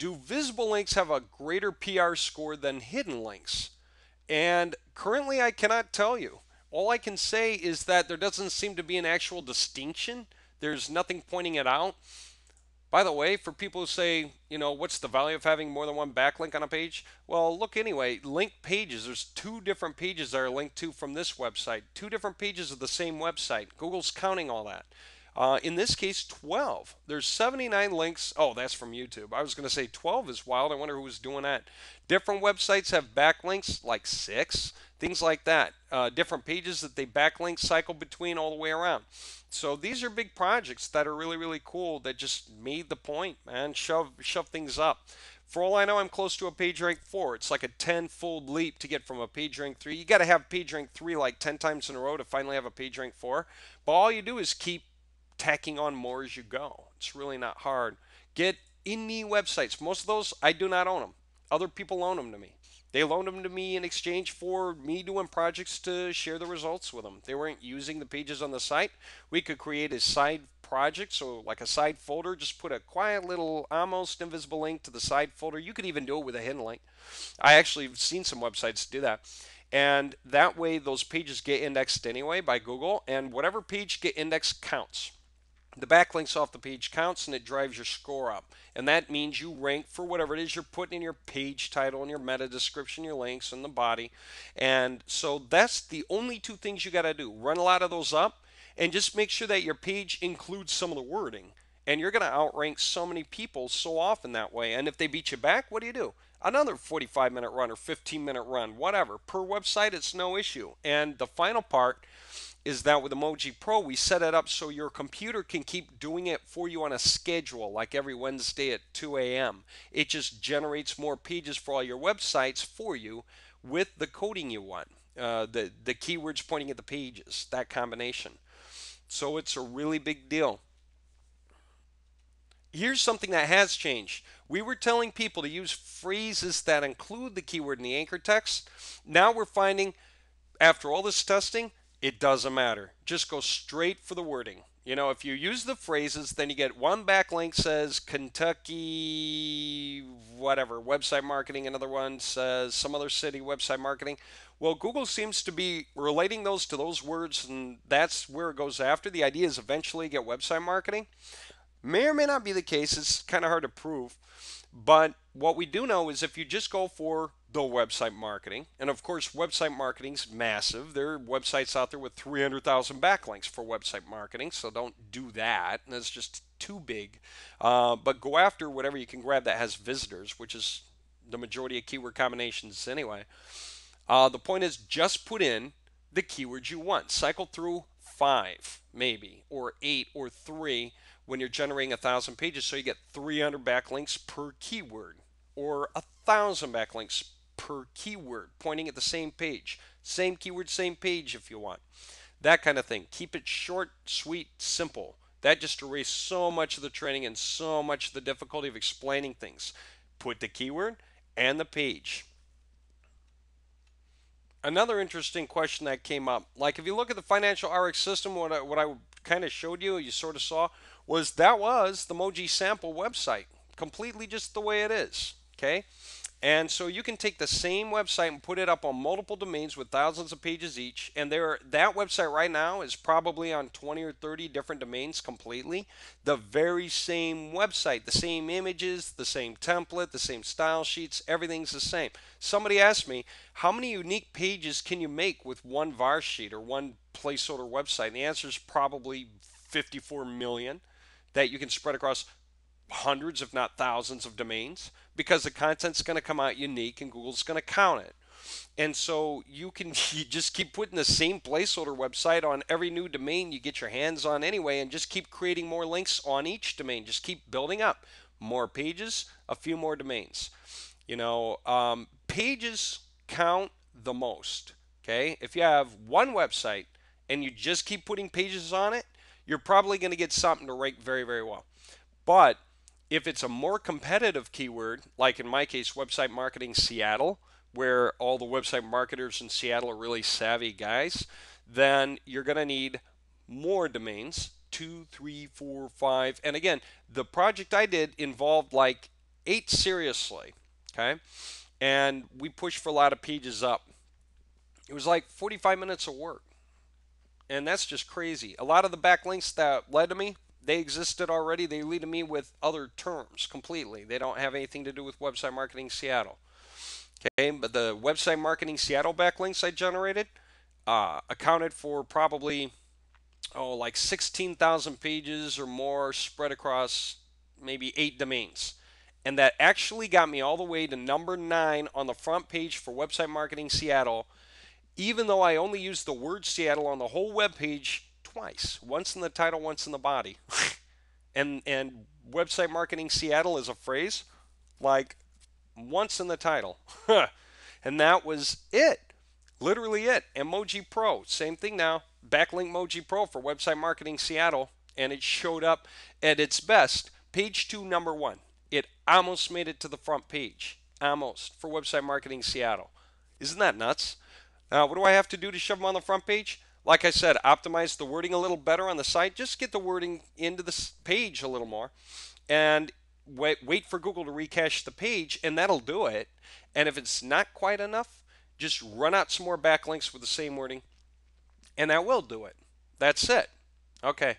do visible links have a greater PR score than hidden links? And currently, I cannot tell you. All I can say is that there doesn't seem to be an actual distinction. There's nothing pointing it out. By the way, for people who say, you know, what's the value of having more than one backlink on a page? Well, look anyway, linked pages. There's two different pages that are linked to from this website, two different pages of the same website. Google's counting all that. Uh, in this case, 12. There's 79 links. Oh, that's from YouTube. I was going to say 12 is wild. I wonder who was doing that. Different websites have backlinks, like six, things like that. Uh, different pages that they backlink cycle between all the way around. So these are big projects that are really, really cool that just made the point, man. Shove, shove things up. For all I know, I'm close to a page rank 4. It's like a 10-fold leap to get from a page rank 3. You got to have page rank 3 like 10 times in a row to finally have a page rank 4. But all you do is keep tacking on more as you go. It's really not hard. Get indie websites. Most of those, I do not own them. Other people loan them to me. They loaned them to me in exchange for me doing projects to share the results with them. They weren't using the pages on the site. We could create a side project, so like a side folder, just put a quiet little almost invisible link to the side folder. You could even do it with a hidden link. I actually have seen some websites do that. And that way those pages get indexed anyway by Google and whatever page get indexed counts the backlinks off the page counts and it drives your score up. And that means you rank for whatever it is you're putting in your page title and your meta description, your links and the body. And so that's the only two things you got to do. Run a lot of those up and just make sure that your page includes some of the wording. And you're going to outrank so many people so often that way. And if they beat you back, what do you do? Another 45 minute run or 15 minute run, whatever. Per website, it's no issue. And the final part is that with Emoji Pro, we set it up so your computer can keep doing it for you on a schedule, like every Wednesday at 2 a.m. It just generates more pages for all your websites for you with the coding you want, uh, the, the keywords pointing at the pages, that combination. So it's a really big deal. Here's something that has changed. We were telling people to use phrases that include the keyword in the anchor text. Now we're finding, after all this testing, it doesn't matter. Just go straight for the wording. You know, if you use the phrases, then you get one backlink says Kentucky, whatever, website marketing. Another one says some other city website marketing. Well, Google seems to be relating those to those words, and that's where it goes after. The idea is eventually get website marketing. May or may not be the case. It's kind of hard to prove. But what we do know is if you just go for the website marketing, and of course, website marketing's massive. There are websites out there with 300,000 backlinks for website marketing, so don't do that. That's just too big. Uh, but go after whatever you can grab that has visitors, which is the majority of keyword combinations anyway. Uh, the point is just put in the keywords you want. Cycle through five, maybe, or eight, or three when you're generating a thousand pages so you get 300 backlinks per keyword or a thousand backlinks per keyword pointing at the same page. Same keyword same page if you want. That kind of thing. Keep it short sweet simple. That just erases so much of the training and so much of the difficulty of explaining things. Put the keyword and the page. Another interesting question that came up like if you look at the financial rx system what I, what I kind of showed you you sort of saw was that was the Moji sample website, completely just the way it is. Okay. And so you can take the same website and put it up on multiple domains with thousands of pages each. And there, that website right now is probably on 20 or 30 different domains completely. The very same website, the same images, the same template, the same style sheets, everything's the same. Somebody asked me, how many unique pages can you make with one var sheet or one placeholder website? And the answer is probably 54 million that you can spread across hundreds, if not thousands, of domains because the content's going to come out unique and Google's going to count it. And so you can you just keep putting the same placeholder website on every new domain you get your hands on anyway, and just keep creating more links on each domain. Just keep building up more pages, a few more domains. You know, um, pages count the most. Okay, if you have one website and you just keep putting pages on it, you're probably going to get something to rank very, very well. But if it's a more competitive keyword, like in my case, website marketing Seattle, where all the website marketers in Seattle are really savvy guys, then you're going to need more domains two, three, four, five. And again, the project I did involved like eight seriously. Okay. And we pushed for a lot of pages up. It was like 45 minutes of work. And that's just crazy. A lot of the backlinks that led to me, they existed already. They lead to me with other terms completely. They don't have anything to do with website marketing Seattle. Okay, but the website marketing Seattle backlinks I generated uh, accounted for probably oh like 16,000 pages or more spread across maybe eight domains. And that actually got me all the way to number nine on the front page for Website Marketing Seattle, even though I only used the word Seattle on the whole web page twice once in the title, once in the body. and, and Website Marketing Seattle is a phrase like once in the title. and that was it. Literally it. Emoji Pro, same thing now. Backlink Emoji Pro for Website Marketing Seattle, and it showed up at its best. Page two, number one. It almost made it to the front page. Almost for Website Marketing Seattle. Isn't that nuts? Now, what do I have to do to shove them on the front page? Like I said, optimize the wording a little better on the site. Just get the wording into the page a little more. And wait, wait for Google to recache the page, and that'll do it. And if it's not quite enough, just run out some more backlinks with the same wording, and that will do it. That's it. Okay.